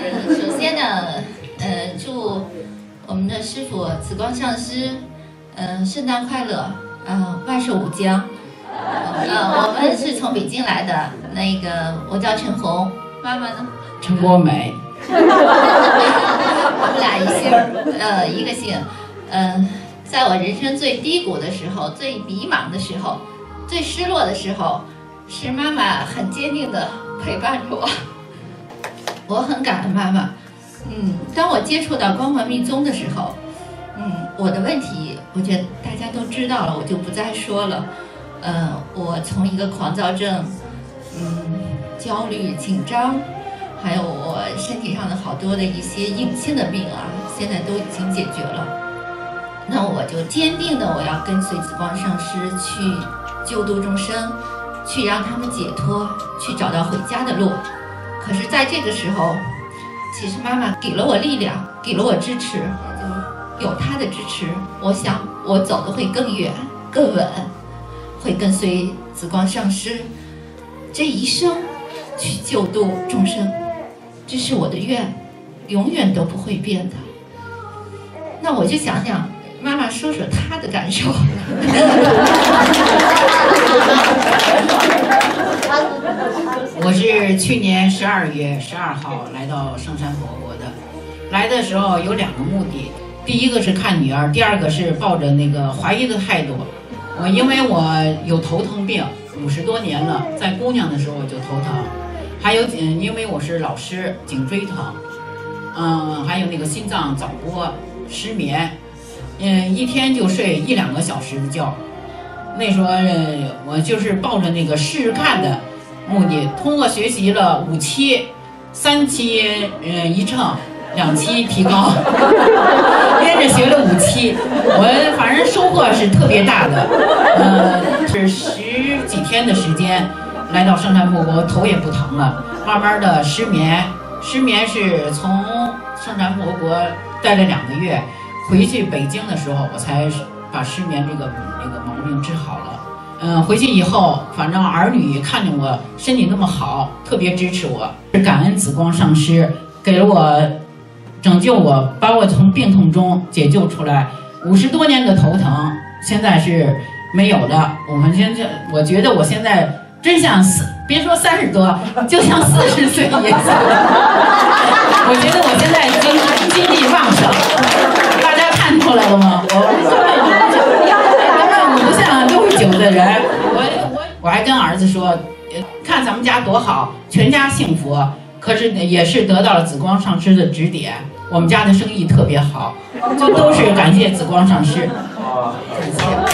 呃，首先呢，呃，祝我们的师傅紫光上师，呃、圣诞快乐，呃，万寿无疆。呃，我们是从北京来的，那个我叫陈红，妈妈呢？陈国美，我们俩一姓，呃，一个姓。嗯、在我人生最低谷的时候、最迷茫的时候、最失落的时候，是妈妈很坚定的陪伴着我。我很感恩妈妈。嗯，当我接触到光环密宗的时候，嗯，我的问题，我觉得大家都知道了，我就不再说了。呃，我从一个狂躁症，嗯，焦虑、紧张，还有我身体上的好多的一些隐性的病啊，现在都已经解决了。那我就坚定的我要跟随紫光上师去救度众生，去让他们解脱，去找到回家的路。可是，在这个时候，其实妈妈给了我力量，给了我支持，就有她的支持，我想我走的会更远、更稳，会跟随紫光上师这一生去救度众生，这是我的愿，永远都不会变的。那我就想想，妈妈说说她的感受。是去年十二月十二号来到圣山佛国的。来的时候有两个目的，第一个是看女儿，第二个是抱着那个怀疑的态度。我因为我有头疼病，五十多年了，在姑娘的时候我就头疼，还有嗯，因为我是老师，颈椎疼，嗯，还有那个心脏早搏，失眠，嗯，一天就睡一两个小时的觉。那时候我就是抱着那个试试看的目的，通过学习了五期、三期，呃一秤，两期提高，连着学了五期，我反正收获是特别大的，呃，是十几天的时间来到圣山佛国，头也不疼了，慢慢的失眠，失眠是从圣山佛国待了两个月，回去北京的时候，我才把失眠这个那个毛病治好了。嗯，回去以后，反正儿女看见我身体那么好，特别支持我，感恩紫光上师给了我拯救我，把我从病痛中解救出来。五十多年的头疼，现在是没有的。我们现在，我觉得我现在真像四，别说三十多，就像四十岁一样。我觉得我现在的人。我我我还跟儿子说，呃看咱们家多好，全家幸福。可是也是得到了紫光上师的指点，我们家的生意特别好，就都是感谢紫光上师。感谢。